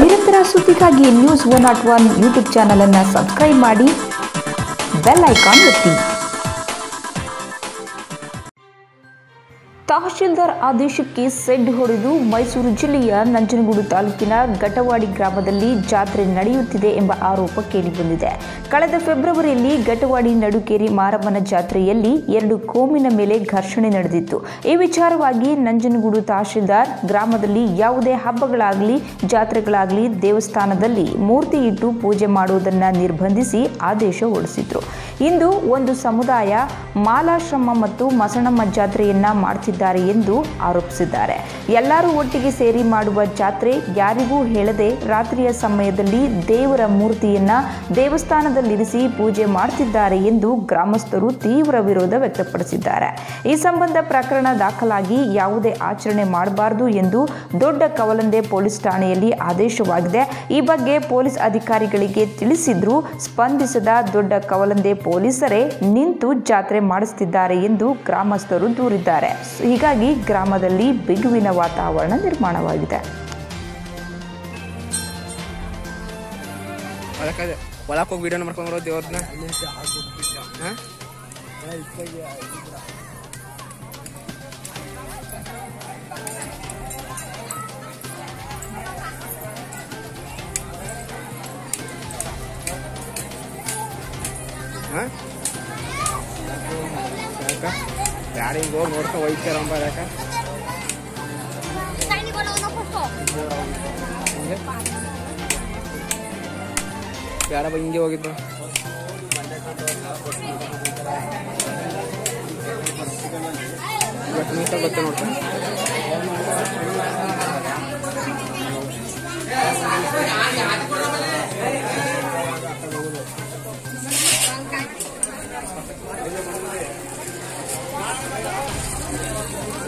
ನಿರಂತರ ಸುದ್ದಿಗಾಗಿ news one not one YouTube ಚಾನಲನ್ನು ಸಬ್ಸ್ಕ್ರೈಬ್ ಮಾಡಿ ಬೆಲ್ ಐಕಾನ್ ಒತ್ತಿ. ತಹಶೀಲ್ದಾರ್ ಆದೇಶಕ್ಕೆ ಸೆಡ್ ಹೊಡೆದು ಮೈಸೂರು ಜಿಲ್ಲೆಯ ನಂಜನಗೂಡು ತಾಲೂಕಿನ ಘಟವಾಡಿ ಗ್ರಾಮದಲ್ಲಿ ಜಾತ್ರೆ ನಡೆಯುತ್ತಿದೆ ಎಂಬ ಆರೋಪ ಕೇಳಿಬಂದಿದೆ. ಕಳೆದ ಫೆಬ್ರವರಿಯಲ್ಲಿ ಘಟವಾಡಿ ನಡುಕೇರಿ ಮಾರಮ್ಮನ ಜಾತ್ರೆಯಲ್ಲಿ ಎರಡು ಕೋಮಿನ ಮೇಲೆ ಘರ್ಷಣೆ ನಡೆದಿತ್ತು. ಈ ವಿಚಾರವಾಗಿ ನಂಜನಗೂಡು ತಹಶೀಲ್ದಾರ್ ಗ್ರಾಮದಲ್ಲಿ ಯಾವುದೇ ಹಬ್ಬಗಳಾಗಲಿ, ಜಾತ್ರೆಗಳಾಗಲಿ ದೇವಸ್ಥಾನದಲ್ಲಿ ಮೂರ್ತಿ ಇಟ್ಟು ಪೂಜೆ ಮಾಡುವುದನ್ನು ನಿರ್ಬಂಧಿಸಿ ಆದೇಶ ಹೊರಡಿಸಿದ್ರು. ಇಂದು ಒಂದು ಸಮುದಾಯ ಮಾಲಾಶ್ರಮ ಮತ್ತು ಮಸಣಮ್ಮ ಜಾತ್ರೆಯನ್ನ ಮಾಡ್ತಿದ್ದಾರೆ ಎಂದು ಆರೋಪಿಸಿದ್ದಾರೆ. ಎಲ್ಲರೂ ಒಟ್ಟಿಗೆ ಸೇರಿ ಮಾಡುವ ಜಾತ್ರೆ ಯಾರಿಗೂ ಹೇಳದೆ ರಾತ್ರಿಯ ಸಮಯದಲ್ಲಿ ದೇವರ ಮೂರ್ತಿಯನ್ನ ದೇವಸ್ಥಾನದಲ್ಲಿರಿಸಿ ಪೂಜೆ ಮಾಡ್ತಿದ್ದಾರೆ ಎಂದು ಗ್ರಾಮಸ್ಥರು ತೀವ್ರ ವಿರೋಧ ವ್ಯಕ್ತಪಡಿಸಿದ್ದಾರೆ. ಈ ಸಂಬಂಧ ಪ್ರಕರಣ ದಾಖಲಾಗಿ ಯಾವುದೇ ಆಚರಣೆ ಮಾಡಬಾರದು ಎಂದು ದೊಡ್ಡ ಕವಲಂದೆ ಪೊಲೀಸ್ ಠಾಣೆಯಲ್ಲಿ ಆದೇಶವಾಗಿದೆ. ಈ ಬಗ್ಗೆ ಪೊಲೀಸ್ ಅಧಿಕಾರಿಗಳಿಗೆ ತಿಳಿಸಿದ್ರೂ ಸ್ಪಂದಿಸದ ದೊಡ್ಡ ಕವಲಂದೆ ಪೊಲೀಸರೇ ನಿಂತು ಜಾತ್ರೆ ಮಾಡಿಸ್ತಿದ್ದಾರೆ ಎಂದು ಗ್ರಾಮಸ್ಥರು ದೂರಿದ್ದಾರೆ. ಹೀಗಾಗಿ ಗ್ರಾಮದಲ್ಲಿ ಬಿಗುವಿನ ವಾತಾವರಣ ನಿರ್ಮಾಣವಾಗಿದೆ. ಹಾಂ? ಯಾಕ? ಹಿಂಗೆ ನೋಡ್ತಾ ಹೋಯ್ತಾರಂಬ ಯಾಕ? ಯಾರಪ್ಪ ಹಿಂಗೆ ಹೋಗಿದ್ದು? ಇವತ್ತು ನಿಮಿಷ ಗೊತ್ತ ನೋಡ್ತೀನಿ Thank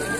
you.